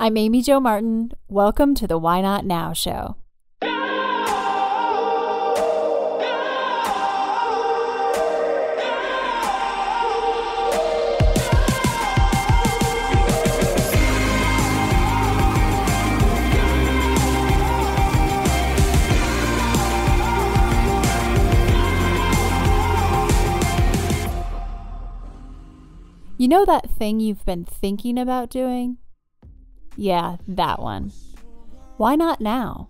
I'm Amy Jo Martin. Welcome to the Why Not Now show. You know that thing you've been thinking about doing? Yeah, that one. Why not now?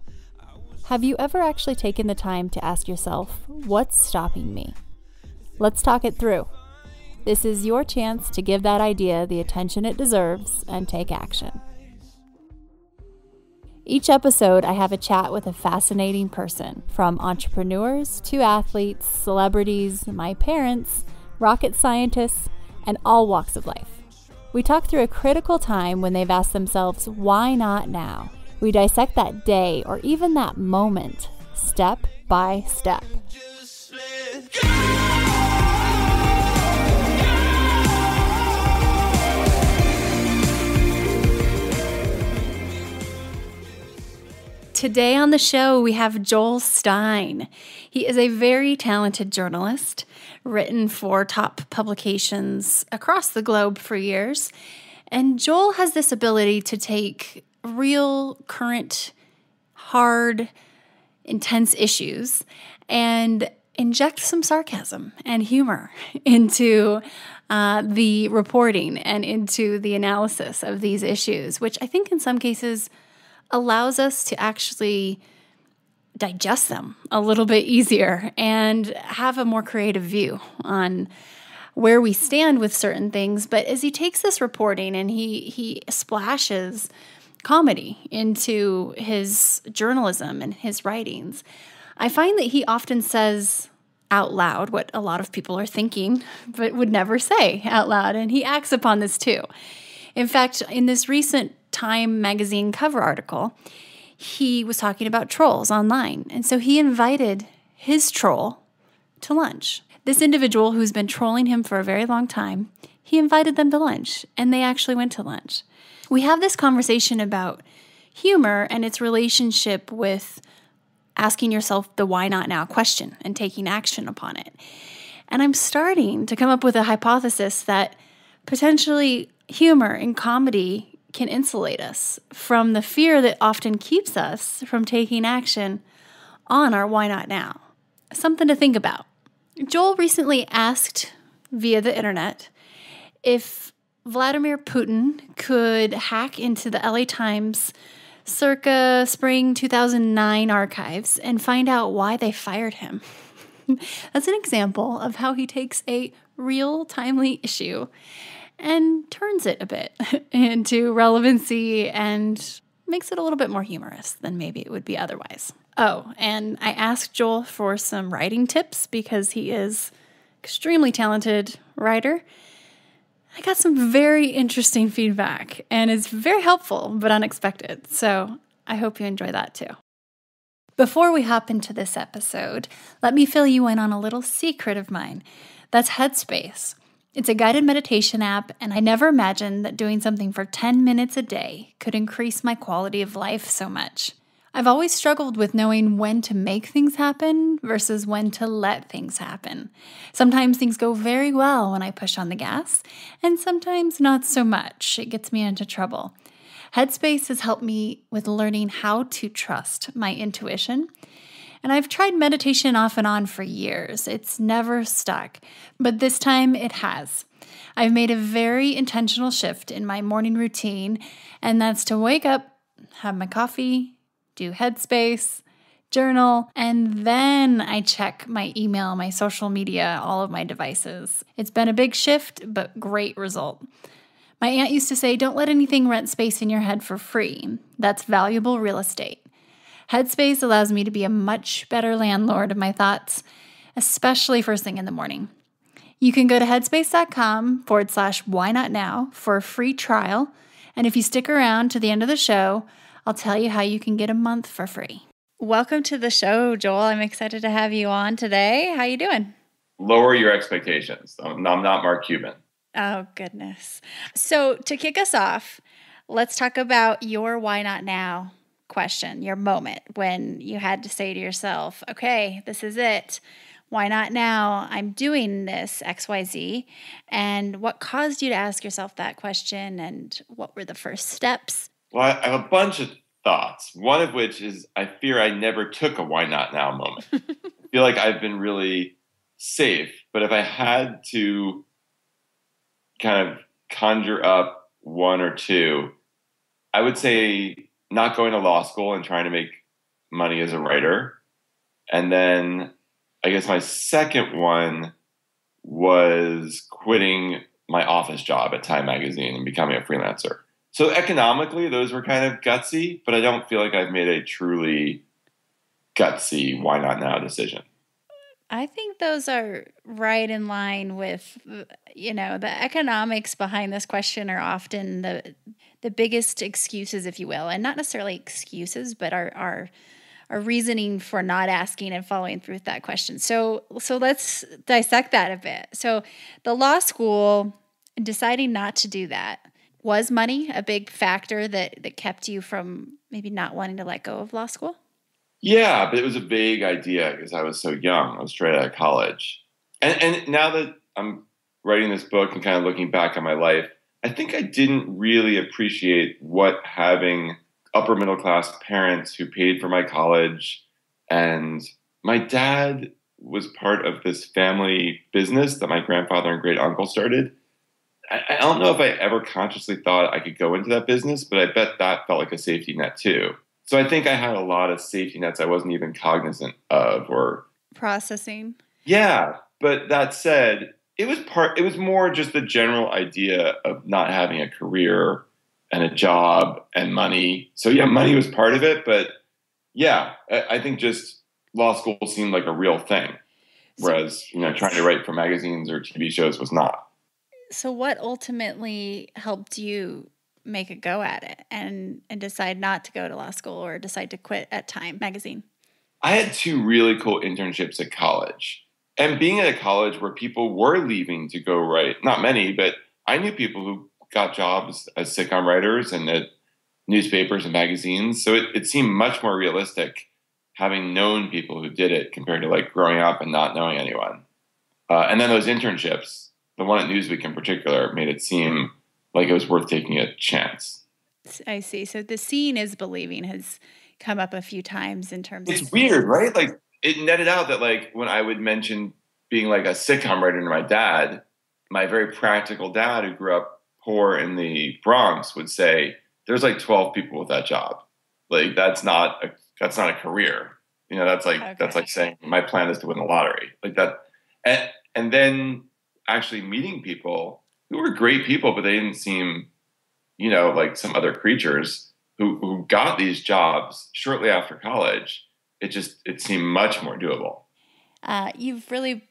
Have you ever actually taken the time to ask yourself, what's stopping me? Let's talk it through. This is your chance to give that idea the attention it deserves and take action. Each episode, I have a chat with a fascinating person, from entrepreneurs to athletes, celebrities, my parents, rocket scientists, and all walks of life. We talk through a critical time when they've asked themselves, why not now? We dissect that day or even that moment, step by step. Today on the show, we have Joel Stein. He is a very talented journalist, written for top publications across the globe for years. And Joel has this ability to take real, current, hard, intense issues and inject some sarcasm and humor into uh, the reporting and into the analysis of these issues, which I think in some cases allows us to actually digest them a little bit easier and have a more creative view on where we stand with certain things. But as he takes this reporting and he he splashes comedy into his journalism and his writings i find that he often says out loud what a lot of people are thinking but would never say out loud. And he acts upon this too. In fact in this recent Time magazine cover article, he was talking about trolls online. And so he invited his troll to lunch. This individual who's been trolling him for a very long time, he invited them to lunch and they actually went to lunch. We have this conversation about humor and its relationship with asking yourself the why not now question and taking action upon it. And I'm starting to come up with a hypothesis that potentially humor and comedy can insulate us from the fear that often keeps us from taking action on our why not now. Something to think about. Joel recently asked via the internet if Vladimir Putin could hack into the LA Times circa spring 2009 archives and find out why they fired him. That's an example of how he takes a real timely issue and turns it a bit into relevancy and makes it a little bit more humorous than maybe it would be otherwise. Oh, and I asked Joel for some writing tips because he is extremely talented writer. I got some very interesting feedback and it's very helpful but unexpected. So, I hope you enjoy that too. Before we hop into this episode, let me fill you in on a little secret of mine. That's Headspace. It's a guided meditation app, and I never imagined that doing something for 10 minutes a day could increase my quality of life so much. I've always struggled with knowing when to make things happen versus when to let things happen. Sometimes things go very well when I push on the gas, and sometimes not so much. It gets me into trouble. Headspace has helped me with learning how to trust my intuition and I've tried meditation off and on for years. It's never stuck, but this time it has. I've made a very intentional shift in my morning routine, and that's to wake up, have my coffee, do headspace, journal, and then I check my email, my social media, all of my devices. It's been a big shift, but great result. My aunt used to say, Don't let anything rent space in your head for free. That's valuable real estate. Headspace allows me to be a much better landlord of my thoughts, especially first thing in the morning. You can go to headspace.com forward slash why not now for a free trial. And if you stick around to the end of the show, I'll tell you how you can get a month for free. Welcome to the show, Joel. I'm excited to have you on today. How you doing? Lower your expectations. I'm not Mark Cuban. Oh, goodness. So, to kick us off, let's talk about your why not now question, your moment when you had to say to yourself, okay, this is it. Why not now? I'm doing this XYZ. And what caused you to ask yourself that question? And what were the first steps? Well, I have a bunch of thoughts. One of which is I fear I never took a why not now moment. I feel like I've been really safe. But if I had to kind of conjure up one or two, I would say not going to law school and trying to make money as a writer. And then I guess my second one was quitting my office job at Time Magazine and becoming a freelancer. So economically, those were kind of gutsy, but I don't feel like I've made a truly gutsy why not now decision. I think those are right in line with you know the economics behind this question are often the the biggest excuses if you will and not necessarily excuses but our our our reasoning for not asking and following through with that question. So so let's dissect that a bit. So the law school deciding not to do that was money a big factor that that kept you from maybe not wanting to let go of law school? Yeah, but it was a vague idea because I was so young. I was straight out of college. And, and now that I'm writing this book and kind of looking back on my life, I think I didn't really appreciate what having upper middle class parents who paid for my college and my dad was part of this family business that my grandfather and great uncle started. I, I don't know if I ever consciously thought I could go into that business, but I bet that felt like a safety net too. So I think I had a lot of safety nets I wasn't even cognizant of or processing. Yeah, but that said, it was part it was more just the general idea of not having a career and a job and money. So yeah, money was part of it, but yeah, I, think just law school seemed like a real thing. Whereas, you know, trying to write for magazines or TV shows was not. So what ultimately helped you make a go at it and and decide not to go to law school or decide to quit at Time magazine? I had two really cool internships at college. And being at a college where people were leaving to go write, not many, but I knew people who got jobs as sitcom writers and at newspapers and magazines. So it, it seemed much more realistic having known people who did it compared to like growing up and not knowing anyone. Uh, and then those internships, the one at Newsweek in particular, made it seem like it was worth taking a chance. I see. So the seeing is believing has come up a few times in terms of it's of. weird, right? Like it netted out that like when I would mention being like a sitcom writer to my dad, my very practical dad who grew up poor in the Bronx would say, "There's like 12 people with that job. Like that's not a that's not a career. You know, that's like okay. that's like saying my plan is to win the lottery. Like that, and and then actually meeting people who were great people, but they didn't seem, you know, like some other creatures who, who got these jobs shortly after college. It just it seemed much more doable. Uh, you've really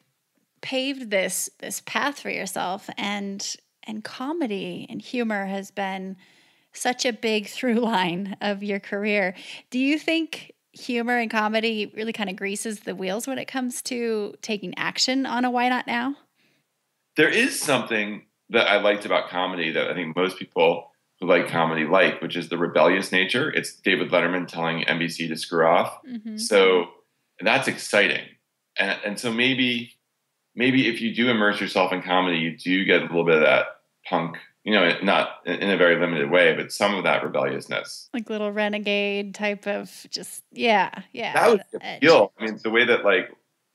paved this this path for yourself, and and comedy and humor has been such a big through line of your career. Do you think humor and comedy really kind of greases the wheels when it comes to taking action on a why not now? There is something that I liked about comedy that I think most people like comedy like, which is the rebellious nature. It's David Letterman telling NBC to screw off. Mm-hmm. So that's exciting. And, and so maybe maybe if you do immerse yourself in comedy, you do get a little bit of that punk, you know, not in a very limited way, but some of that rebelliousness. Like little renegade type of just, yeah, yeah. That would appeal. I mean, the way that like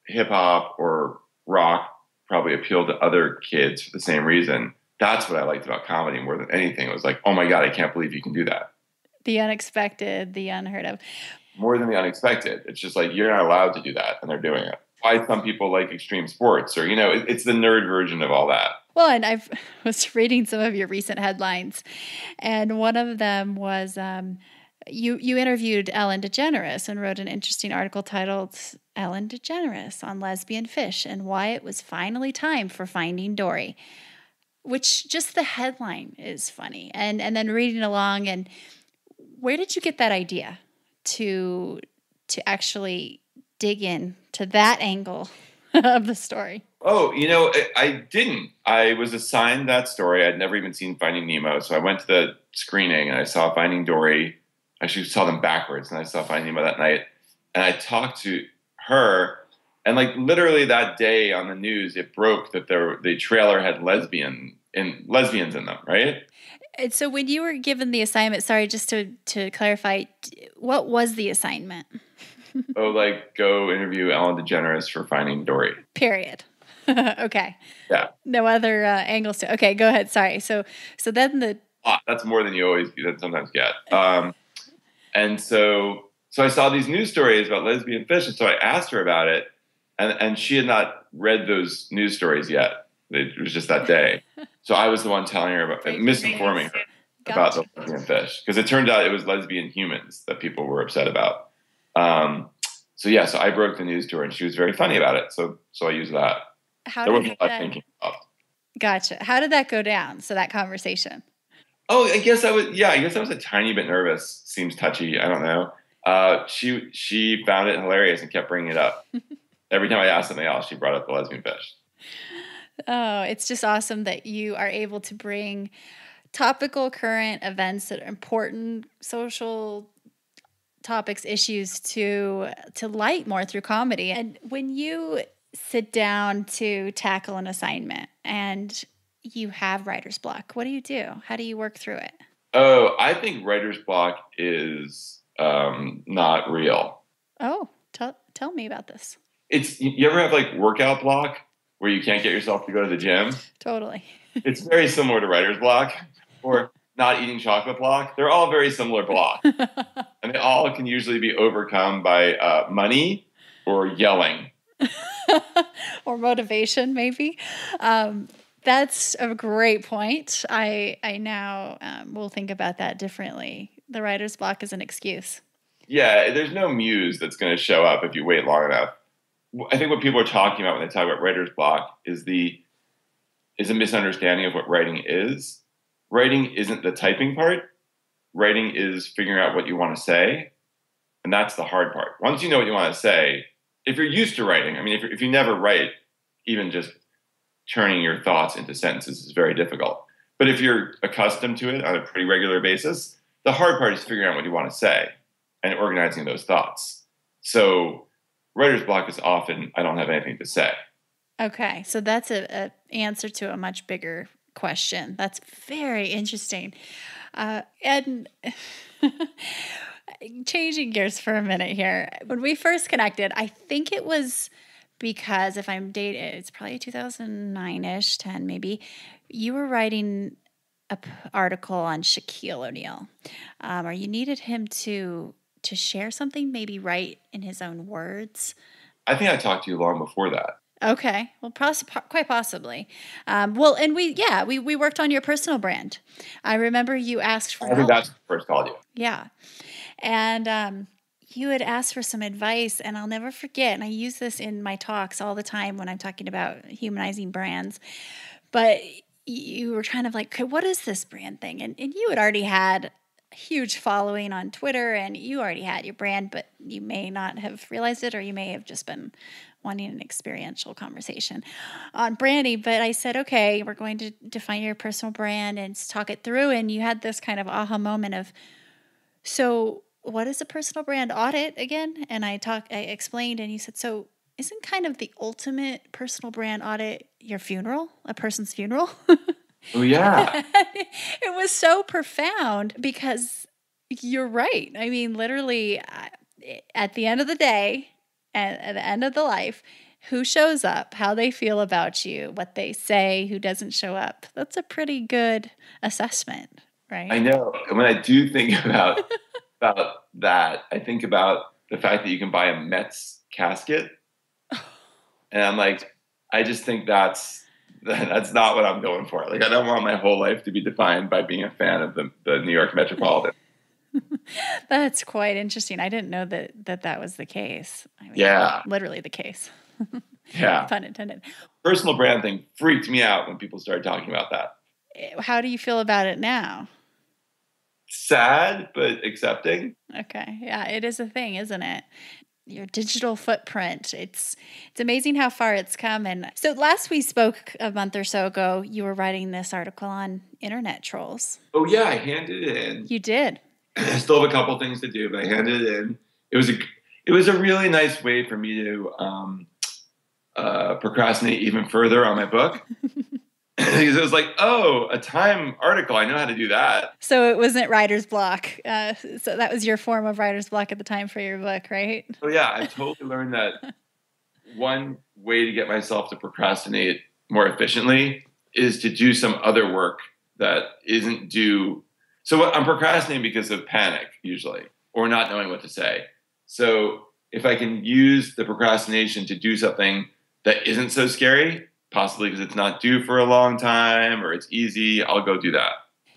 hip hop or rock probably appealed to other kids for the same reason. That's what I liked about comedy more than anything. It was like, oh my God, I can't believe you can do that. The unexpected, the unheard of. More than the unexpected. It's just like you're not allowed to do that, and they're doing it. Why some people like extreme sports, or you know, it, it's the nerd version of all that. Well, and I was reading some of your recent headlines, and one of them was um, you you interviewed Ellen DeGeneres and wrote an interesting article titled Ellen DeGeneres on lesbian fish and why it was finally time for Finding Dory. Which just the headline is funny. And and then reading along and where did you get that idea to to actually dig in to that angle of the story? Oh, you know, I, didn't. I was assigned that story. I'd never even seen Finding Nemo, so I went to the screening and I saw Finding Dory. I actually, saw them backwards, and I saw Finding Nemo that night. And I talked to her, and like literally that day on the news, it broke that there the trailer had lesbian in lesbians in them, right? And so when you were given the assignment, sorry, just to to clarify, what was the assignment? oh, like go interview Ellen DeGeneres for Finding Dory. Period. okay. Yeah. No other uh, angles to. Okay, go ahead. Sorry. So so then the. Ah, that's more than you always that sometimes get. Um, and so so I saw these news stories about lesbian fish, and so I asked her about it, and and she had not read those news stories yet. It was just that day, so I was the one telling her about misinforming her about the lesbian fish because it turned out it was lesbian humans that people were upset about. Um, so yeah, so I broke the news to her, and she was very funny about it. So so I used that. How there wasn't a lot thinking involved. Gotcha. How did that go down? So that conversation. Oh, I guess I was. Yeah, I guess I was a tiny bit nervous. Seems touchy. I don't know. Uh, she she found it hilarious and kept bringing it up. Every time I asked something else, she brought up the lesbian fish. Oh, it's just awesome that you are able to bring topical current events that are important social topics issues to to light more through comedy. And when you sit down to tackle an assignment and you have writer's block what do you do? How do you work through it? Oh i think writer's block is um, not real. Oh tell, tell me about this it's you ever have like workout block where you can't get yourself to go to the gym totally it's very similar to writer's block or not eating chocolate block. They're all very similar block, and they all can usually be overcome by uh, money or yelling or motivation, maybe. Um, that's a great point. I I now um, will think about that differently. The writer's block is an excuse. Yeah, there's no muse that's going to show up if you wait long enough. I think what people are talking about when they talk about writer's block is the is a misunderstanding of what writing is writing isn't the typing part. Writing is figuring out what you want to say. And that's the hard part. Once you know what you want to say, if you're used to writing, I mean, if, if you never write, even just turning your thoughts into sentences is very difficult. But if you're accustomed to it on a pretty regular basis, the hard part is figuring out what you want to say and organizing those thoughts. So, writer's block is often I don't have anything to say. Okay, so that's a, a answer to a much bigger question. That's very interesting. Uh, and changing gears for a minute here. When we first connected, I think it was because if I'm dating, it's probably 2009 ish, 10 maybe, you were writing an article on Shaquille O'Neal, um, or you needed him to to share something, maybe write in his own words. I think I talked to you long before that. Okay, well, poss- quite possibly. Um, well, and we, yeah, we we worked on your personal brand. I remember you asked for. I think that's first called you. Yeah, and um, you had asked for some advice, and I'll never forget. And I use this in my talks all the time when I'm talking about humanizing brands. But you were kind of like, okay, what is this brand thing? And and you had already had huge following on Twitter, and you already had your brand, but you may not have realized it, or you may have just been wanting an experiential conversation on branding. But I said, okay, we're going to define your personal brand and talk it through. And you had this kind of aha moment of, so what is a personal brand audit again? And I talked, I explained, and you said, so isn't kind of the ultimate personal brand audit your funeral, a person's funeral? oh, yeah. it was so profound because you're right. I mean, literally, uh, at the end of the day, at, at the end of the life who shows up, how they feel about you, what they say, who doesn't show up. That's a pretty good assessment, right? I know. And when I do think about about that, I think about the fact that you can buy a Mets casket. And I'm like, I just think that's that's not what I'm going for. Like I don't want my whole life to be defined by being a fan of the, the New York Metropolitan. That's quite interesting. I didn't know that that, that was the case. I mean, yeah. Literally the case. yeah. Pun intended. Personal brand thing freaked me out when people started talking about that. Eh, how do you feel about it now? Sad, but accepting. Okay. Yeah, it is a thing, isn't it? Your digital footprint. It's it's amazing how far it's come. And so last we spoke a month or so ago, you were writing this article on internet trolls. Oh yeah, I handed it in. You did. I still have a couple things to do, but I handed it in. It was a it was a really nice way for me to um, uh, procrastinate even further on my book. because it was like, oh, a Time article. I know how to do that. So it wasn't writer's block. Uh, so that was your form of writer's block at the time for your book, right? Oh yeah, I totally learned that one way to get myself to procrastinate more efficiently is to do some other work that isn't due. So I'm procrastinating because of panic usually, or not knowing what to say. So if I can use the procrastination to do something that isn't so scary, possibly because it's not due for a long time or it's easy, I'll go do that.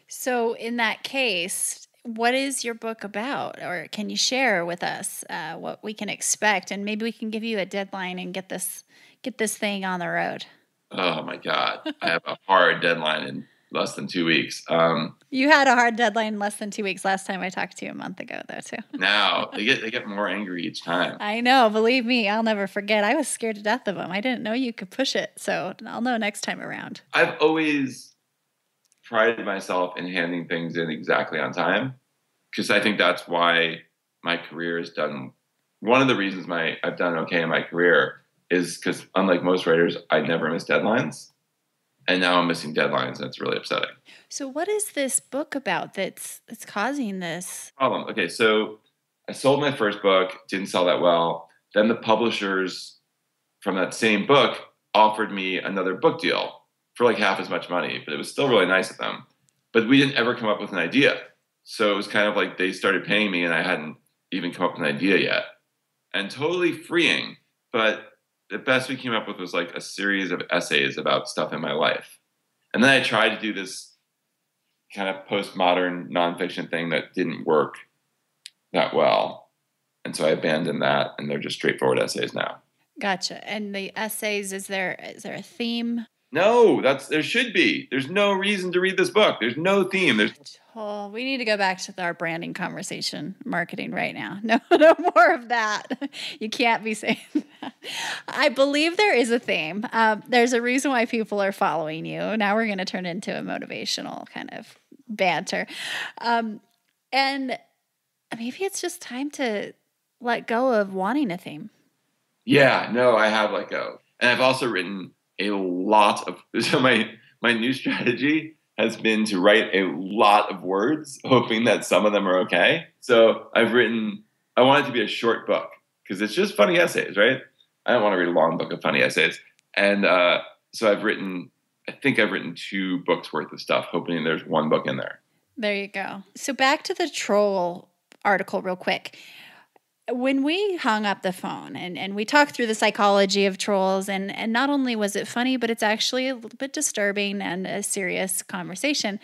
So, in that case, what is your book about? Or can you share with us uh, what we can expect? And maybe we can give you a deadline and get this get this thing on the road. Oh my God. I have a hard deadline in less than two weeks. Um, you had a hard deadline less than two weeks last time I talked to you a month ago, though, too. now they get they get more angry each time. I know. Believe me, I'll never forget. I was scared to death of them. I didn't know you could push it, so I'll know next time around. I've always prided myself in handing things in exactly on time because I think that's why my career has done. One of the reasons my I've done okay in my career is because unlike most writers, I never miss deadlines and now I'm missing deadlines, and it's really upsetting. So, what is this book about that's that's causing this problem? Okay, so I sold my first book, didn't sell that well. Then the publishers from that same book offered me another book deal for like half as much money, but it was still really nice of them. But we didn't ever come up with an idea. So it was kind of like they started paying me and I hadn't even come up with an idea yet. And totally freeing, but the best we came up with was like a series of essays about stuff in my life. And then I tried to do this kind of postmodern nonfiction thing that didn't work that well. And so I abandoned that and they're just straightforward essays now. Gotcha. And the essays, is there is there a theme? No, that's there should be. There's no reason to read this book. There's no theme. There's Oh, we need to go back to our branding conversation, marketing right now. No, no more of that. You can't be saying that. I believe there is a theme. Um, there's a reason why people are following you. Now we're going to turn into a motivational kind of banter. Um, and maybe it's just time to let go of wanting a theme. Yeah, no, I have let go. And I've also written a lot of so my my new strategy has been to write a lot of words, hoping that some of them are okay. So I've written, I want it to be a short book because it's just funny essays, right? I don't want to read a long book of funny essays. And uh, so I've written, I think I've written two books worth of stuff, hoping there's one book in there. There you go. So back to the troll article, real quick when we hung up the phone and, and we talked through the psychology of trolls and, and not only was it funny but it's actually a little bit disturbing and a serious conversation.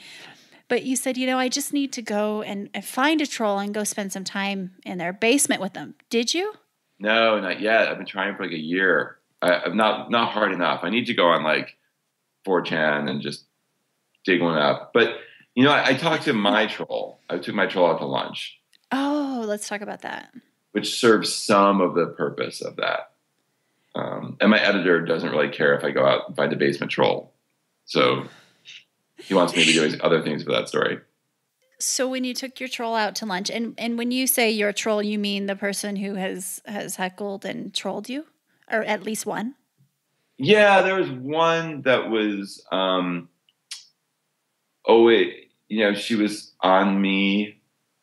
But you said you know i just need to go and, and find a troll and go spend some time in their basement with them. Did you? No not yet. I've been trying for like a year. I, am not not hard enough. I need to go on like 4chan and just dig one up. But you know I, I talked to my troll. I took my troll out to lunch. Oh let's talk about that which serves some of the purpose of that. Um, and my editor doesn't really care if I go out and find a basement troll. So he wants me to do other things for that story. So when you took your troll out to lunch, and, and when you say your troll, you mean the person who has has heckled and trolled you, or at least one? Yeah, there was one that was. Um, oh it, you know, she was on me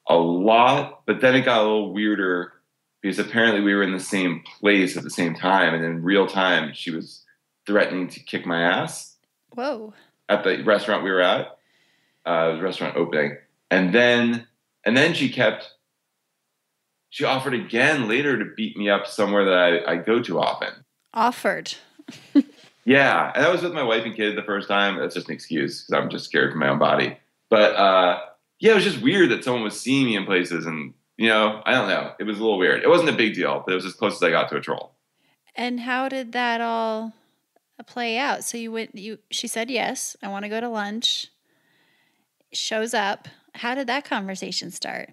a lot, but then it got a little weirder because apparently we were in the same place at the same time, and in real time she was threatening to kick my ass. Whoa! At the restaurant we were at, uh, the restaurant opening, and then and then she kept. She offered again later to beat me up somewhere that I, I go to often. Offered. yeah, and I was with my wife and kid the first time. That's just an excuse because I'm just scared for my own body. But uh, yeah, it was just weird that someone was seeing me in places and you know, I don't know. It was a little weird. It wasn't a big deal, but it was as close as I got to a troll. And how did that all play out? So you went you she said yes, I want to go to lunch. Shows up. How did that conversation start?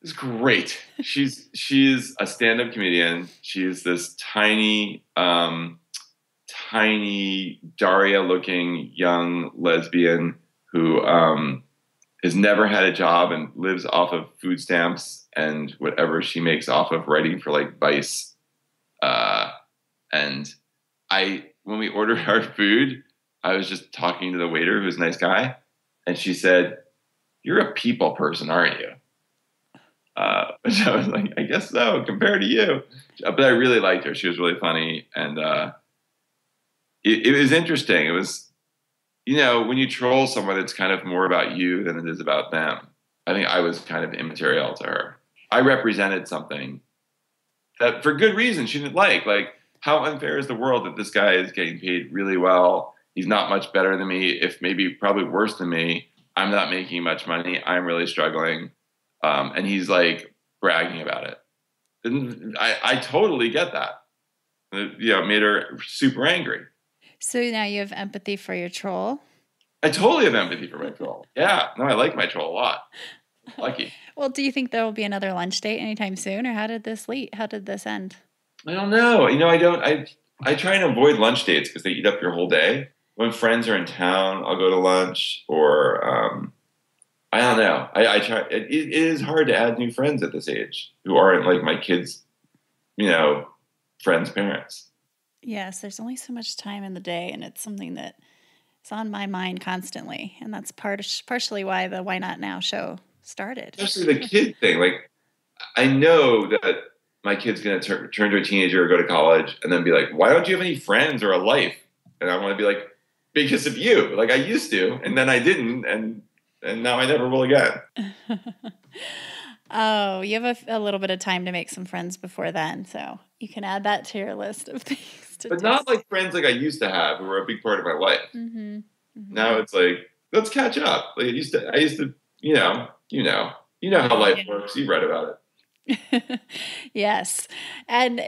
It's great. She's she's a stand-up comedian. She's this tiny, um, tiny Daria-looking young lesbian who um, has never had a job and lives off of food stamps and whatever she makes off of writing for like Vice. Uh, and I, when we ordered our food, I was just talking to the waiter, who's a nice guy, and she said, "You're a people person, aren't you?" Uh, which I was like, "I guess so, compared to you." But I really liked her. She was really funny, and uh, it, it was interesting. It was, you know, when you troll someone, it's kind of more about you than it is about them. I think I was kind of immaterial to her. I represented something that, for good reason, she didn't like. Like, how unfair is the world that this guy is getting paid really well? He's not much better than me, if maybe probably worse than me. I'm not making much money. I'm really struggling. Um, and he's like bragging about it. And I, I totally get that. It, you know, it made her super angry. So now you have empathy for your troll. I totally have empathy for my troll. Yeah, no, I like my troll a lot. Lucky. well, do you think there will be another lunch date anytime soon, or how did this lead? How did this end? I don't know. You know, I don't. I I try and avoid lunch dates because they eat up your whole day when friends are in town, I'll go to lunch or um, I don't know. I, I try. It, it is hard to add new friends at this age who aren't like my kids, you know, friends' parents. Yes, there's only so much time in the day, and it's something that is on my mind constantly, and that's part partially why the Why Not Now show started. Especially the kid thing. Like, I know that my kid's going to turn turn to a teenager or go to college, and then be like, "Why don't you have any friends or a life?" And I want to be like, because of you. Like I used to, and then I didn't, and and now I never will again. oh, you have a, a, little bit of time to make some friends before then, so you can add that to your list of things. But not like friends like I used to have, who were a big part of my life. Mm-hmm. Mm-hmm. Now it's like let's catch up. Like I used to, I used to, you know, you know, you know how life yeah. works. You read about it. yes, and uh,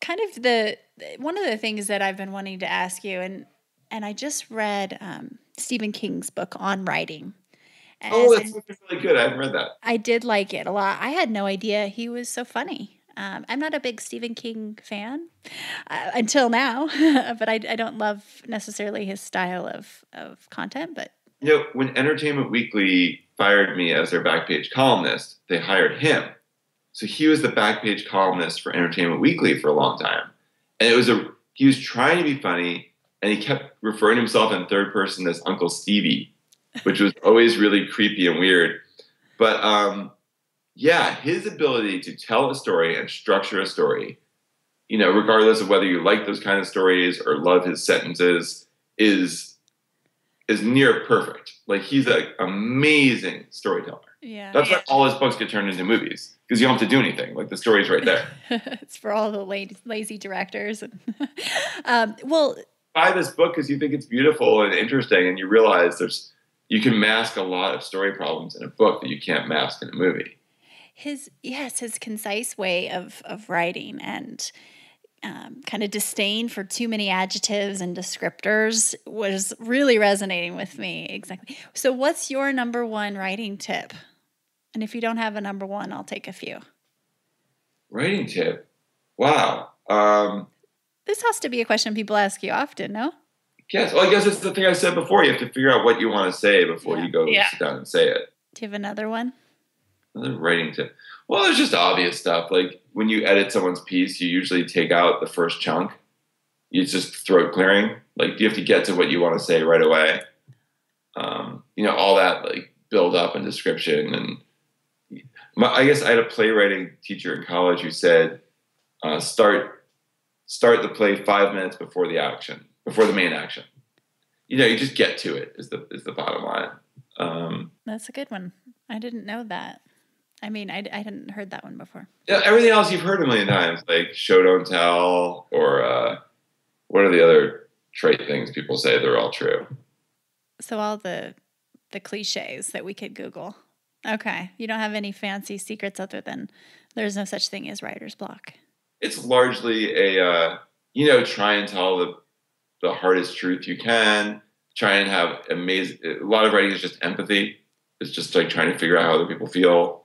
kind of the one of the things that I've been wanting to ask you, and and I just read um, Stephen King's book on writing. And oh, that's really good. I haven't read that. I did like it a lot. I had no idea he was so funny. Um, I'm not a big Stephen King fan uh, until now, but I, I, don't love necessarily his style of, of content. But you know, when Entertainment Weekly fired me as their backpage columnist, they hired him. So he was the backpage columnist for Entertainment Weekly for a long time, and it was a he was trying to be funny and he kept referring to himself in third person as Uncle Stevie, which was always really creepy and weird. But um, yeah, his ability to tell a story and structure a story, you know, regardless of whether you like those kind of stories or love his sentences, is is near perfect. Like he's an amazing storyteller. Yeah, that's why all his books get turned into movies because you don't have to do anything. Like the story's right there. it's for all the lazy, lazy directors. um, well, buy this book because you think it's beautiful and interesting, and you realize there's you can mask a lot of story problems in a book that you can't mask in a movie. His yes, his concise way of of writing and um, kind of disdain for too many adjectives and descriptors was really resonating with me. Exactly. So, what's your number one writing tip? And if you don't have a number one, I'll take a few. Writing tip? Wow. Um, this has to be a question people ask you often, no? Yes. Well, I guess it's the thing I said before. You have to figure out what you want to say before yeah. you go yeah. sit down and say it. Do you have another one? Writing tip. Well, there's just obvious stuff. Like when you edit someone's piece, you usually take out the first chunk. You just throat clearing. Like you have to get to what you want to say right away. Um, you know, all that like build up and description. And my, I guess I had a playwriting teacher in college who said, uh, start start the play five minutes before the action, before the main action. You know, you just get to it. Is the is the bottom line. Um, That's a good one. I didn't know that. I mean, I, I hadn't heard that one before. Yeah, everything else you've heard a million times, like show don't tell, or uh, what are the other trait things people say? They're all true. So all the the cliches that we could Google. Okay, you don't have any fancy secrets other than there's no such thing as writer's block it's largely a uh, you know try and tell the the hardest truth you can. Try and have amazing. A lot of writing is just empathy. It's just like trying to figure out how other people feel.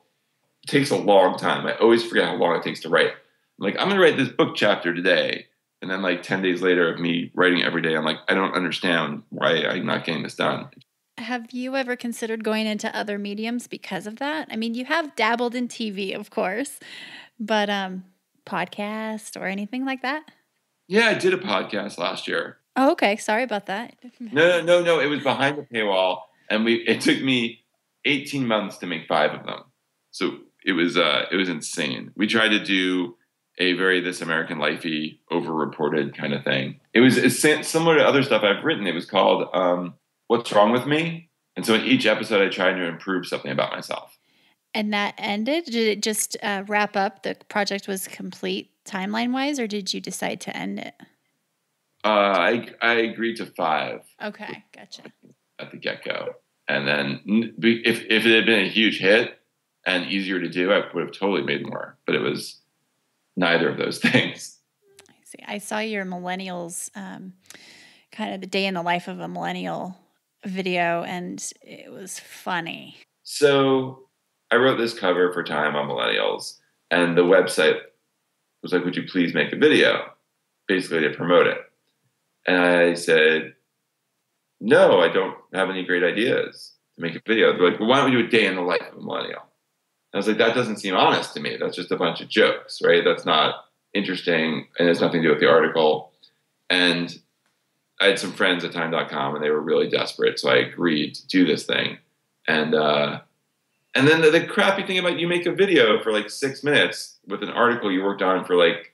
It takes a long time. I always forget how long it takes to write. I'm like, I'm gonna write this book chapter today. And then like 10 days later of me writing every day, I'm like, I don't understand why I'm not getting this done. Have you ever considered going into other mediums because of that? I mean, you have dabbled in TV, of course, but um podcast or anything like that? Yeah, I did a podcast last year. Oh, okay. Sorry about that. No, no, no, no. It was behind the paywall, and we. It took me 18 months to make five of them. So it was uh, it was insane. We tried to do a very This American Lifey over-reported kind of thing. It was it's similar to other stuff I've written. It was called um, "What's Wrong with Me," and so in each episode, I tried to improve something about myself. And that ended. Did it just uh, wrap up? The project was complete timeline wise, or did you decide to end it? Uh, I I agreed to five. Okay, gotcha. At the get go, and then if if it had been a huge hit and easier to do, I would have totally made more. But it was neither of those things. I see. I saw your millennials, um, kind of the day in the life of a millennial video, and it was funny. So I wrote this cover for Time on Millennials, and the website was like, "Would you please make a video?" Basically to promote it. And I said, no, I don't have any great ideas to make a video. They're like, well, why don't we do a day in the life of a millennial? I was like, that doesn't seem honest to me. That's just a bunch of jokes, right? That's not interesting and has nothing to do with the article. And I had some friends at time.com and they were really desperate. So I agreed to do this thing. And, uh, and then the, the crappy thing about you make a video for like six minutes with an article you worked on for like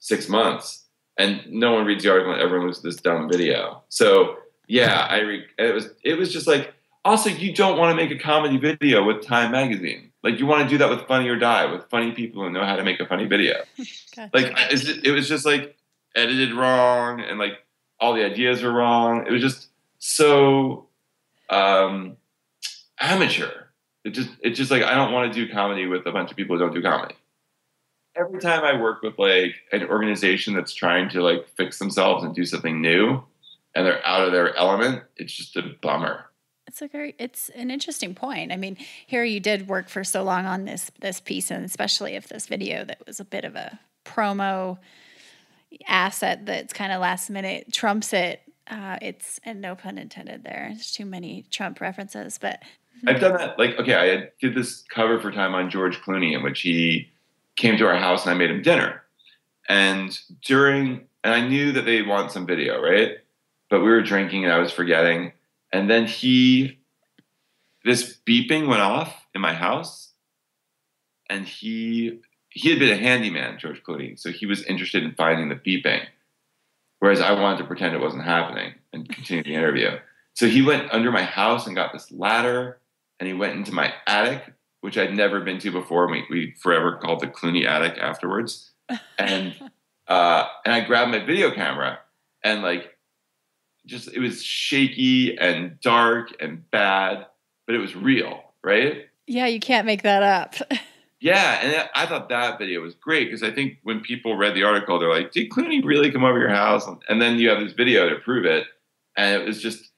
six months and no one reads the article and everyone looks at this dumb video. So yeah, I re- it was it was just like also you don't want to make a comedy video with Time Magazine. Like you want to do that with Funny or Die with funny people who know how to make a funny video. gotcha. Like it was just like edited wrong and like all the ideas were wrong. It was just so um, amateur. It just it's just like I don't want to do comedy with a bunch of people who don't do comedy every time I work with like an organization that's trying to like fix themselves and do something new and they're out of their element, it's just a bummer. It's a very it's an interesting point. I mean, here you did work for so long on this this piece and especially if this video that was a bit of a promo asset that's kind of last minute trumps it. Uh, it's and no pun intended there. There's too many Trump references, but I've done that. Like, okay, I did this cover for Time on George Clooney in which he came to our house and I made him dinner. And during, and I knew that they'd want some video, right? But we were drinking and I was forgetting. And then he, this beeping went off in my house. And he, he had been a handyman, George Clooney. So he was interested in finding the beeping. Whereas I wanted to pretend it wasn't happening and continue the interview. So he went under my house and got this ladder and he went into my attic which I'd never been to before. We, we forever called the Clooney attic afterwards. And uh, and I grabbed my video camera and like just it was shaky and dark and bad, but it was real, right? Yeah, you can't make that up. yeah, and I thought that video was great because I think when people read the article, they're like, "Did Clooney really come over your house?" And then you have this video to prove it, and it was just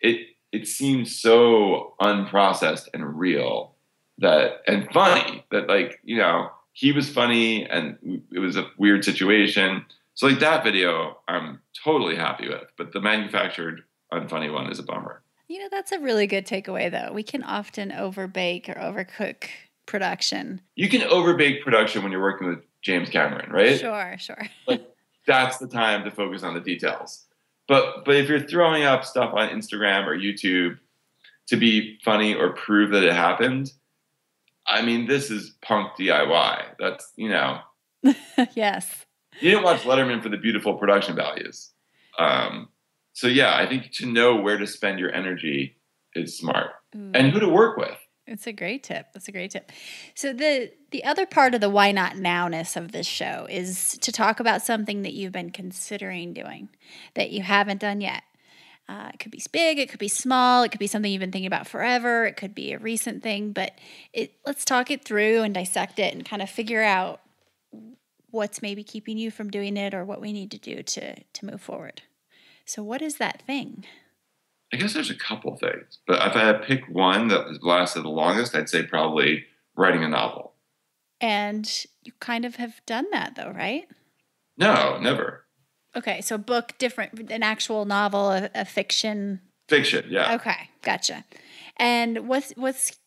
it. It seemed so unprocessed and real that and funny that like you know he was funny and it was a weird situation. So like that video, I'm totally happy with, but the manufactured unfunny one is a bummer. You know, that's a really good takeaway though. We can often overbake or overcook production. You can overbake production when you're working with James Cameron, right? Sure, sure. like that's the time to focus on the details. But but if you're throwing up stuff on Instagram or YouTube to be funny or prove that it happened, I mean, this is punk DIY. That's, you know. yes. You didn't watch Letterman for the beautiful production values. Um, so, yeah, I think to know where to spend your energy is smart Ooh. and who to work with. It's a great tip. That's a great tip. So the the other part of the why not nowness of this show is to talk about something that you've been considering doing that you haven't done yet. Uh, it could be big, it could be small, it could be something you've been thinking about forever, it could be a recent thing, but it let's talk it through and dissect it and kind of figure out what's maybe keeping you from doing it or what we need to do to to move forward. So what is that thing? I guess there's a couple things, but if I had to pick one that lasted the longest, I'd say probably writing a novel. And you kind of have done that though, right? No, never. Okay, so book different, an actual novel, a, a fiction. Fiction, yeah. Okay, gotcha. And what's what's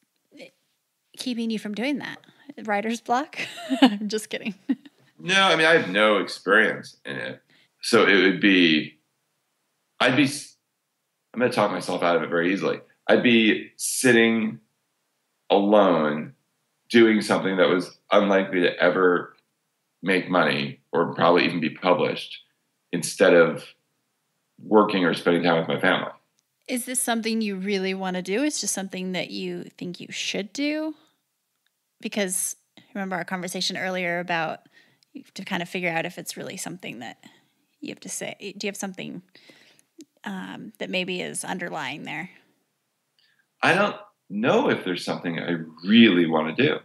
keeping you from doing that? Writer's block? I'm just kidding. No, I mean I have no experience in it, so it would be. I'd be. I'm going to talk myself out of it very easily. I'd be sitting alone doing something that was unlikely to ever make money or probably even be published instead of working or spending time with my family. Is this something you really want to do? It's just something that you think you should do? Because remember our conversation earlier about to kind of figure out if it's really something that you have to say. Do you have something um, that maybe is underlying there? I don't know if there's something I really want to do.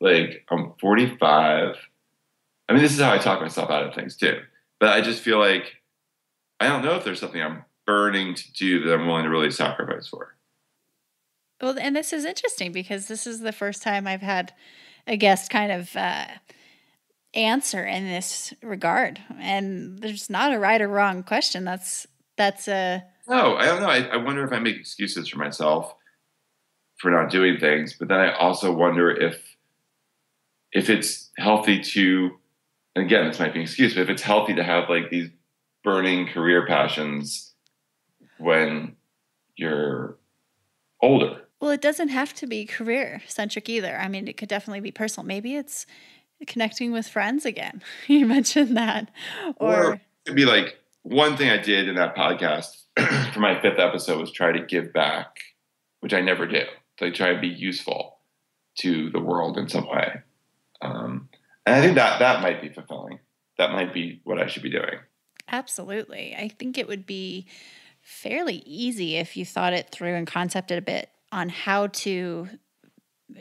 Like, I'm 45. I mean, this is how I talk myself out of things too. But I just feel like I don't know if there's something I'm burning to do that I'm willing to really sacrifice for. Well, and this is interesting because this is the first time I've had a guest kind of uh, answer in this regard, and there's not a right or wrong question. That's that's a no. I don't know. I, I wonder if I make excuses for myself for not doing things, but then I also wonder if if it's healthy to, and again, this might be an excuse, but if it's healthy to have like these burning career passions when you're older. Well, it doesn't have to be career centric either. I mean, it could definitely be personal. Maybe it's connecting with friends again. you mentioned that. Or, or it'd be like one thing I did in that podcast for my fifth episode was try to give back, which I never do. So I try to be useful to the world in some way. Um, and I think that that might be fulfilling. That might be what I should be doing. Absolutely. I think it would be fairly easy if you thought it through and concepted a bit on how to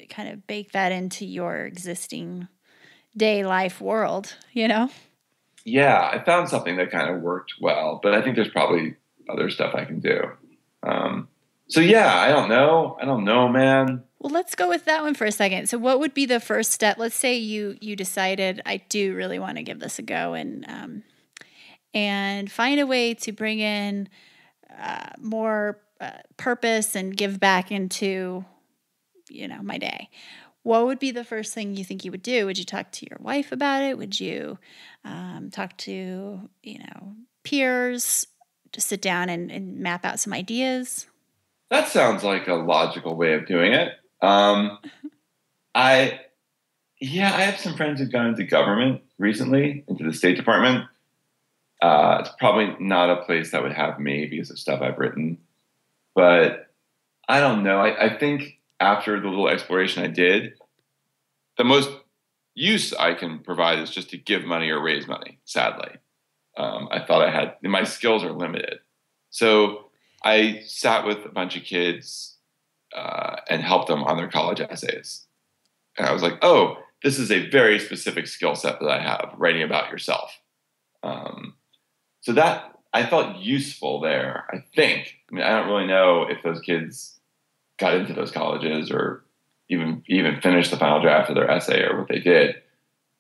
kind of bake that into your existing day life world, you know? Yeah, I found something that kind of worked well, but I think there's probably other stuff I can do. Um, so yeah, I don't know. I don't know, man. Well, let's go with that one for a second. So, what would be the first step? Let's say you you decided I do really want to give this a go and um, and find a way to bring in uh, more uh, purpose and give back into you know my day what would be the first thing you think you would do? Would you talk to your wife about it? Would you um, talk to, you know, peers, just sit down and, and, map out some ideas? That sounds like a logical way of doing it. Um, I, yeah, I have some friends who've gone into government recently, into the State Department. Uh, it's probably not a place that would have me because of stuff I've written, but I don't know. I, I think after the little exploration I did, the most use I can provide is just to give money or raise money. Sadly, um, I thought I had my skills are limited, so I sat with a bunch of kids uh, and helped them on their college essays. And I was like, oh, this is a very specific skill set that I have, writing about yourself. Um, so that I felt useful there. I think. I mean, I don't really know if those kids got into those colleges or even even finished the final draft of their essay or what they did.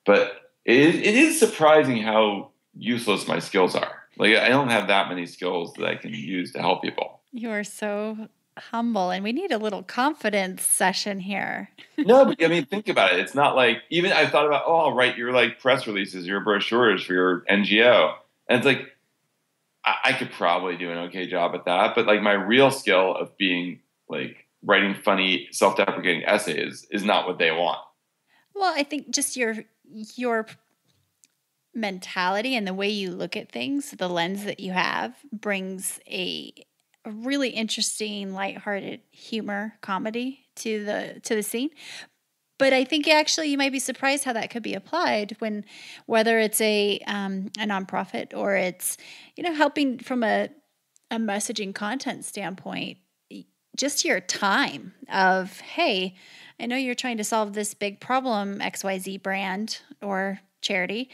But it, it is surprising how useless my skills are. Like I don't have that many skills that I can use to help people. You are so humble and we need a little confidence session here. no, but I mean think about it. It's not like even I thought about, oh I'll write your like press releases, your brochures for your NGO. And it's like I, I could probably do an okay job at that. But like my real skill of being like writing funny, self-deprecating essays is not what they want. Well, I think just your your mentality and the way you look at things, the lens that you have brings a, really interesting, lighthearted humor comedy to the to the scene. But I think actually you might be surprised how that could be applied when whether it's a um, a nonprofit or it's you know helping from a a messaging content standpoint just your time of, hey, I know you're trying to solve this big problem, XYZ brand or charity.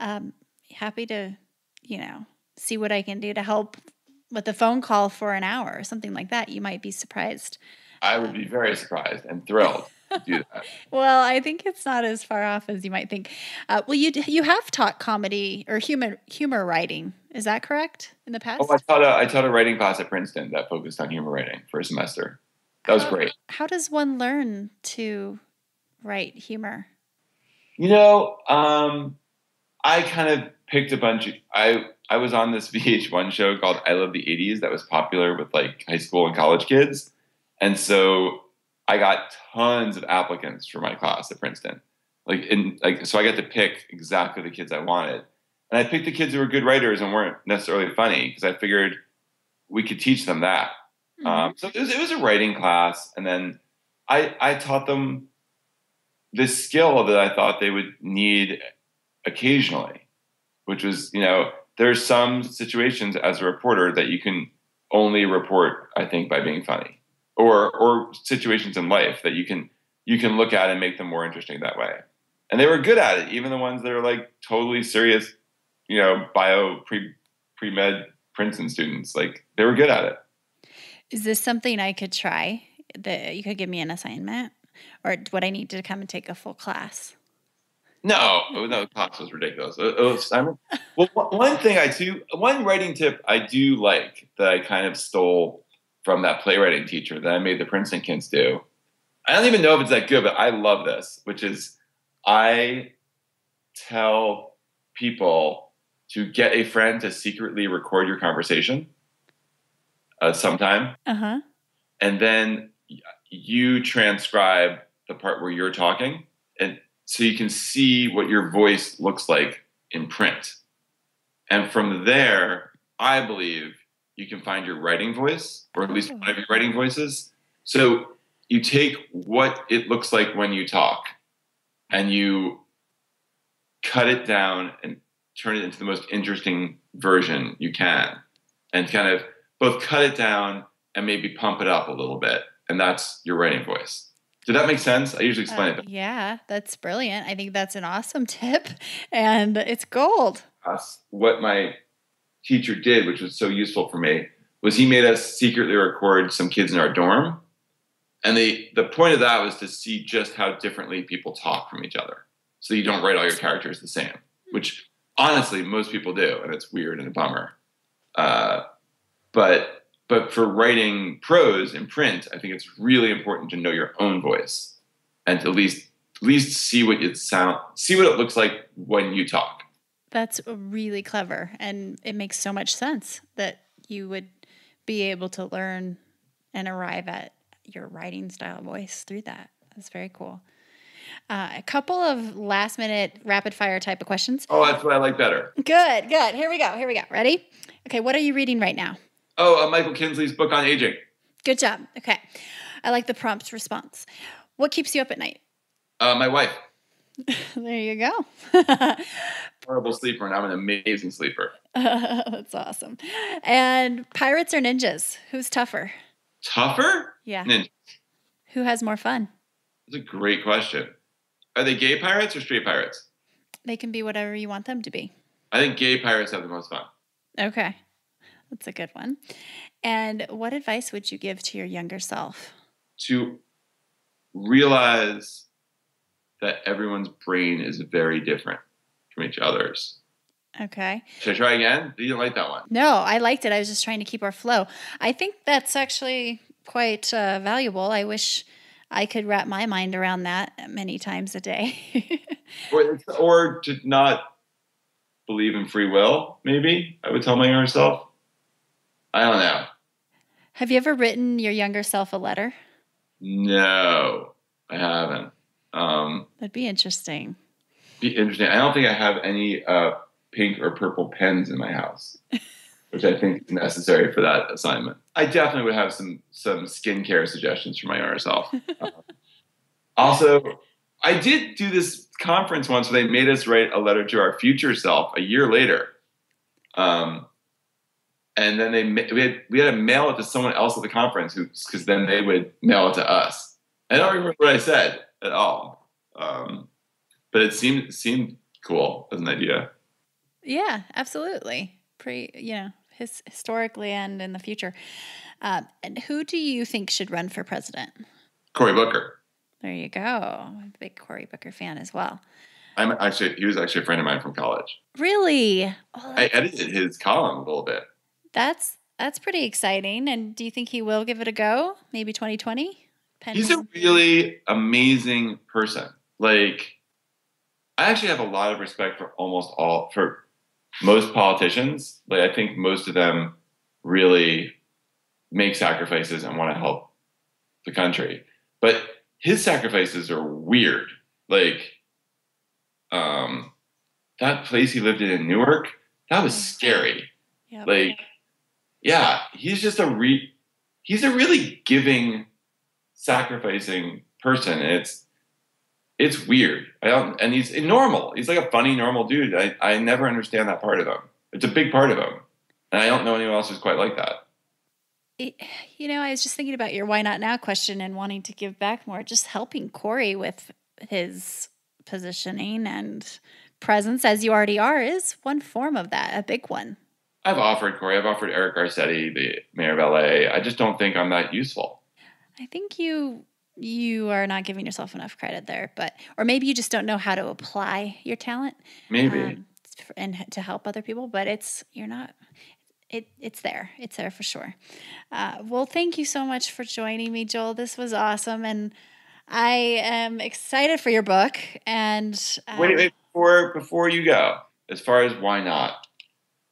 Um, happy to, you know, see what I can do to help with a phone call for an hour or something like that. You might be surprised. I would be very surprised and thrilled. Do that. well, I think it's not as far off as you might think. Uh, well, you you have taught comedy or humor humor writing. Is that correct? In the past? Oh, I taught a I taught a writing class at Princeton that focused on humor writing for a semester. That was How- great. How does one learn to write humor? You know, um, I kind of picked a bunch of I I was on this VH1 show called I Love the 80s that was popular with like high school and college kids. And so I got tons of applicants for my class at Princeton. Like in like so I got to pick exactly the kids I wanted. And I picked the kids who were good writers and weren't necessarily funny because I figured we could teach them that. Mm-hmm. Um, so it was, it was a writing class, and then I I taught them this skill that I thought they would need occasionally, which was you know there's some situations as a reporter that you can only report I think by being funny, or or situations in life that you can you can look at and make them more interesting that way. And they were good at it, even the ones that are like totally serious, you know, bio pre pre med Princeton students. Like they were good at it. Is this something I could try? That you could give me an assignment, or would I need to come and take a full class? No, no, class was ridiculous. It- was- well, one- one thing I do, one writing tip I do like that I kind of stole from that playwriting teacher that I made the Princeton kids do. I don't even know if it's that good, but I love this, which is I tell people to get a friend to secretly record your conversation uh, sometime Uh huh. and then you transcribe the part where you're talking and so you can see what your voice looks like in print and from there i believe you can find your writing voice or at least one of your writing voices. So you take what it looks like when you talk and you cut it down and turn it into the most interesting version you can and kind of both cut it down and maybe pump it up a little bit and that's your writing voice. Did that make sense? I usually explain Uh, it yeah, that's brilliant. I think that's an awesome tip, and it's gold. us what my teacher did which was so useful for me was he made us secretly record some kids in our dorm. And the the point of that was to see just how differently people talk from each other. So you don't write all your characters the same which honestly most people do and it's weird and a bummer. Uh, but but for writing prose in print i think it's really important to know your own voice and to at least at least see what it sound see what it looks like when you talk That's really clever, and it makes so much sense that you would be able to learn and arrive at your writing style voice through that. That's very cool. Uh, a couple of last minute rapid fire type of questions. Oh, that's what I like better. Good, good. Here we go. Here we go. Ready? Okay, what are you reading right now? Oh, uh, Michael Kinsley's book on aging. Good job. Okay. I like the prompt response. What keeps you up at night? Uh, my wife, there you go. horrible sleeper, and I'm an amazing sleeper. That's awesome. And pirates or ninjas? Who's tougher? Tougher? Yeah. Ninja. Who has more fun? That's a great question. Are they gay pirates or straight pirates? They can be whatever you want them to be. I think gay pirates have the most fun. Okay. That's a good one. And what advice would you give to your younger self? To realize that everyone's brain is very different from each other's. Okay. Should I try again? You didn't like that one. No, I liked it. I was just trying to keep our flow. I think that's actually quite uh, valuable. I wish I could wrap my mind around that many times a day. Or, or to not believe in free will, maybe, I would tell my younger self. I don't know. Have you ever written your younger self a letter? No, I haven't. Um, That'd be interesting. Be interesting. I don't think I have any uh, pink or purple pens in my house, which I think is necessary for that assignment. I definitely would have some some skincare suggestions for my younger self. Um, also, I did do this conference once where they made us write a letter to our future self a year later. Um, and then they we had we had to mail it to someone else at the conference because then they would mail it to us. I don't remember what I said at all, um, but it seemed seemed cool as an idea. Yeah, absolutely. Pre, you know, his, historically and in the future. Uh, and who do you think should run for president? Cory Booker. There you go. I'm a big Cory Booker fan as well. I'm actually he was actually a friend of mine from college. Really? Oh, I edited his column a little bit. that's that's pretty exciting. And do you think he will give it a go? Maybe 2020? He's a really amazing person. Like, I actually have a lot of respect for almost all for most politicians. Like, I think most of them really make sacrifices and want to help the country. But his sacrifices are weird. Like, um, that place he lived in in Newark, that was scary. Yep. Like, yeah, he's just a re he's a really giving, sacrificing person. And it's it's weird. I don't and he's normal. He's like a funny, normal dude. I, I never understand that part of him. It's a big part of him. And I don't know anyone else who's quite like that. It- you know, I was just thinking about your why not now question and wanting to give back more, just helping Cory with his positioning and presence as you already are is one form of that, a big one. I've offered Cory, I've offered Eric Garcetti, the mayor of LA. I just don't think I'm that useful. I think you you are not giving yourself enough credit there, but or maybe you just don't know how to apply your talent Maybe. um, and to help other people. But it's you're not. It it's there. It's there for sure. Uh, well, thank you so much for joining me, Joel. This was awesome, and I am excited for your book. And um, wait, wait, before before you go, as far as why not,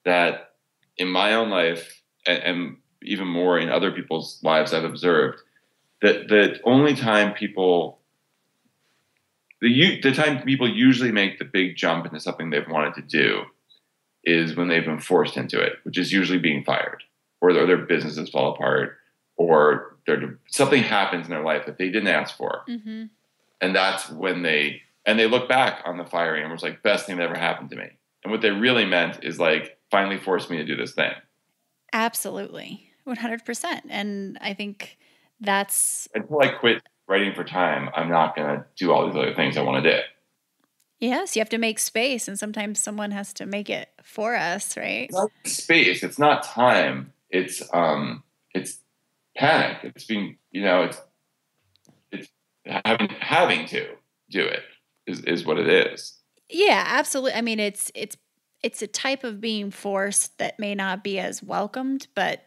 that in my own life and, and even more in other people's lives, I've observed that the only time people the the time people usually make the big jump into something they've wanted to do is when they've been forced into it, which is usually being fired, or their, their businesses fall apart, or their, something happens in their life that they didn't ask for mhm. and that's when they and they look back on the firing and was like best thing that ever happened to me and what they really meant is like finally forced me to do this thing absolutely, one hundred percent. And I think that's until i quit writing for time i'm not going to do all these other things i want to do yes. You have to make space, and sometimes someone has to make it for us, right? it's space it's not time it's um it's panic it's being you know it's it's having having to do it is, is what it is Yeah, absolutely. I mean, it's it's it's a type of being forced that may not be as welcomed, but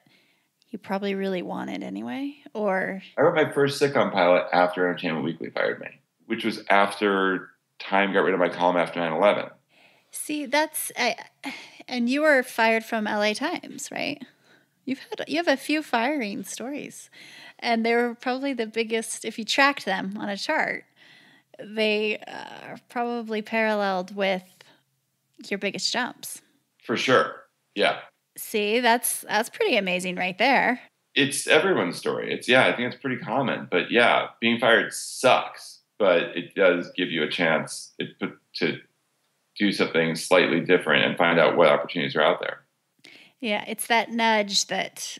you probably really want it anyway. Or I wrote my first sitcom pilot after Entertainment Weekly fired me, which was after Time got rid of my column after 9 11. see, that's I, and you were fired from LA Times, right? You've had you have a few firing stories, and they were probably the biggest. If you tracked them on a chart, they uh, are probably paralleled with your biggest jumps. For sure. Yeah. See, that's that's pretty amazing right there. It's everyone's story. It's, yeah, I think it's pretty common. But yeah, being fired sucks, but it does give you a chance it, put- to do something slightly different and find out what opportunities are out there. Yeah, it's that nudge that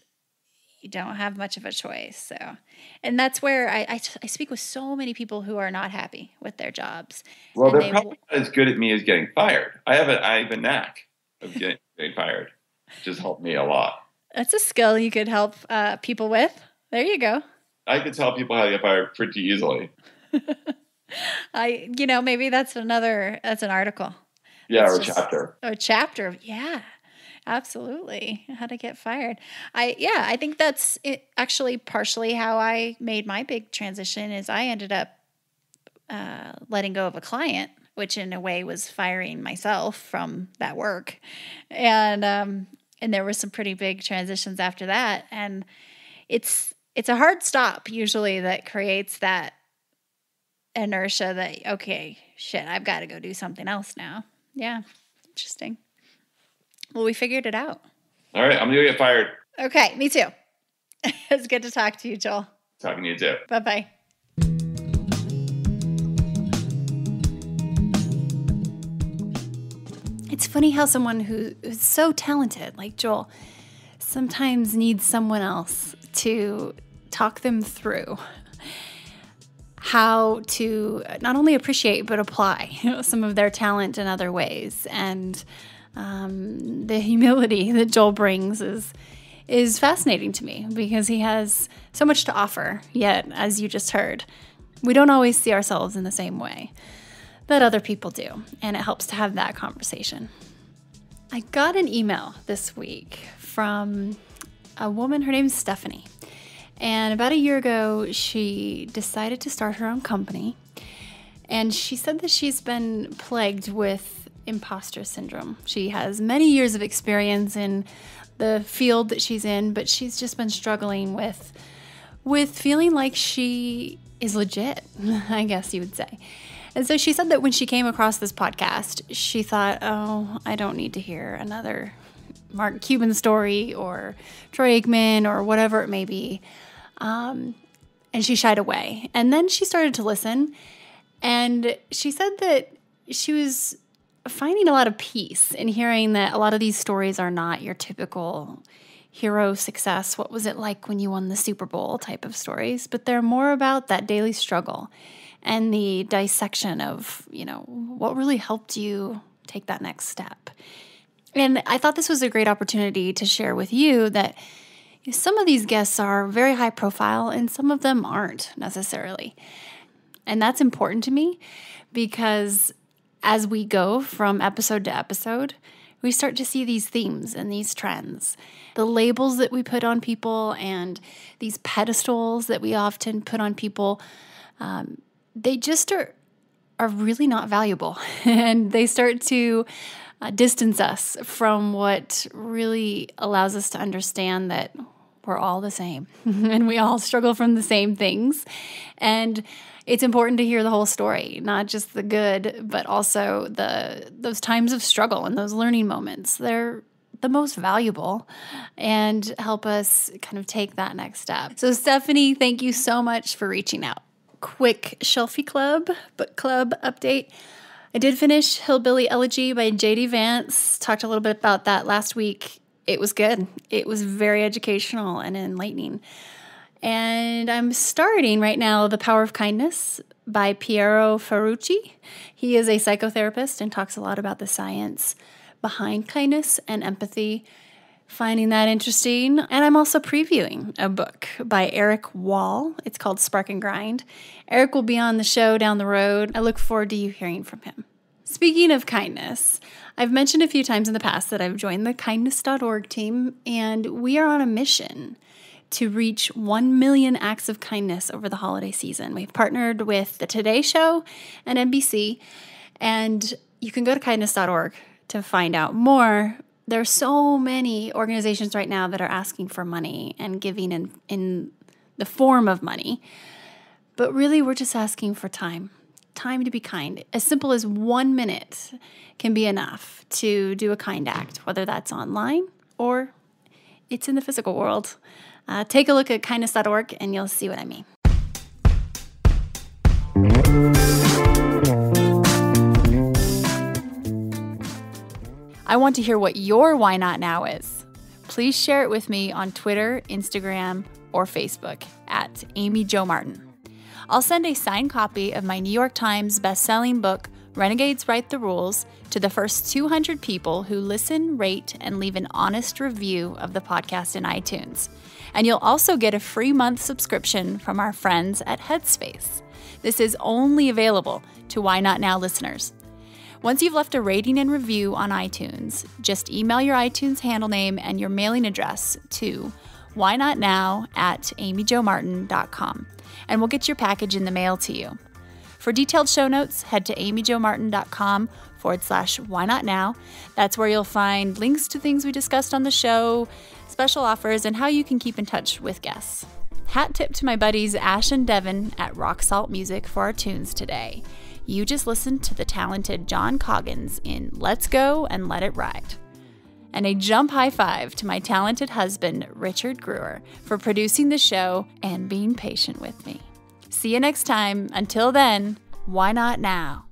you don't have much of a choice. So, and that's where I, I, I speak with so many people who are not happy with their jobs. Well, they're they probably not as good at me as getting fired. I have a, I have a knack of getting, getting fired, has helped me a lot. That's a skill you could help uh, people with. There you go. I could tell people how to get fired pretty easily. I, you know, maybe that's another, that's an article Yeah, It's or a chapter. or a chapter yeah, absolutely. How to get fired. I, yeah, I think that's it, actually partially how I made my big transition is I ended up uh, letting go of a client, which in a way was firing myself from that work. And, um, and there were some pretty big transitions after that. And it's, it's a hard stop usually that creates that inertia that, okay, shit, I've got to go do something else now. Yeah. Interesting. Well, we figured it out. All right, I'm gonna get fired. Okay, me too. it's good to talk to you, Joel. Talking to you too. Bye bye It's funny how someone who is so talented, like Joel, sometimes needs someone else to talk them through how to not only appreciate but apply you know, some of their talent in other ways. And um, the humility that Joel brings is is fascinating to me because he has so much to offer. Yet, as you just heard, We don't always see ourselves in the same way that other people do, and it helps to have that conversation. I got an email this week from a woman, her name's Stephanie. And about a year ago, she decided to start her own company. And she said that she's been plagued with imposter syndrome. She has many years of experience in the field that she's in, but she's just been struggling with with feeling like she is legit, I guess you would say. And so she said that when she came across this podcast, she thought, "Oh, I don't need to hear another Mark Cuban story or Troy Aikman or whatever it may be." Um, and she shied away. And then she started to listen, and she said that she was finding a lot of peace in hearing that a lot of these stories are not your typical hero success. What was it like when you won the Super Bowl type of stories? But they're more about that daily struggle and the dissection of, you know, what really helped you take that next step. And I thought this was a great opportunity to share with you that some of these guests are very high profile and some of them aren't necessarily. And that's important to me because as we go from episode to episode, we start to see these themes and these trends. The labels that we put on people and these pedestals that we often put on people, um, they just are, are really not valuable. and they start to uh, distance us from what really allows us to understand that we're all the same and we all struggle from the same things. And it's important to hear the whole story, not just the good, but also the those times of struggle and those learning moments. They're the most valuable and help us kind of take that next step. So Stephanie, thank you so much for reaching out. Quick Shelfie Club book club update. I did finish Hillbilly Elegy by J.D. Vance. Talked a little bit about that last week. It was good. It was very educational and enlightening. And I'm starting right now The Power of Kindness by Piero Ferrucci. He is a psychotherapist and talks a lot about the science behind kindness and empathy. Finding that interesting. And I'm also previewing a book by Erik Wahl. It's called Spark and Grind. Erik will be on the show down the road. I look forward to you hearing from him. Speaking of kindness, I've mentioned a few times in the past that I've joined the kindness.org team, and we are on a mission to reach 1 million acts of kindness over the holiday season. We've partnered with the Today Show and NBC, and you can go to kindness.org to find out more. There are so many organizations right now that are asking for money and giving in, in the form of money. But really, we're just asking for time time to be kind. As simple as one minute can be enough to do a kind act, whether that's online or it's in the physical world. Uh, take a look at kindness.org and you'll see what I mean. I want to hear what your why not now is. Please share it with me on Twitter, Instagram, or Facebook at Amy Jo Martin. I'll send a signed copy of my New York Times best-selling book, Renegades Write the Rules, to the first 200 people who listen, rate, and leave an honest review of the podcast in iTunes. And you'll also get a free month subscription from our friends at Headspace. This is only available to Why Not Now listeners. Once you've left a rating and review on iTunes, just email your iTunes handle name and your mailing address to whynotnow at amyjomartin.com, and we'll get your package in the mail to you. For detailed show notes, head to amyjomartin.com forward slash why not now. That's where you'll find links to things we discussed on the show, special offers, and how you can keep in touch with guests. Hat tip to my buddies Ash and Devin at Rock Salt Music for our tunes today. You just listened to the talented John Coggins in Let's Go and Let It Ride. And a jump high five to my talented husband, Richard Greer, for producing the show and being patient with me. See you next time. Until then, why not now?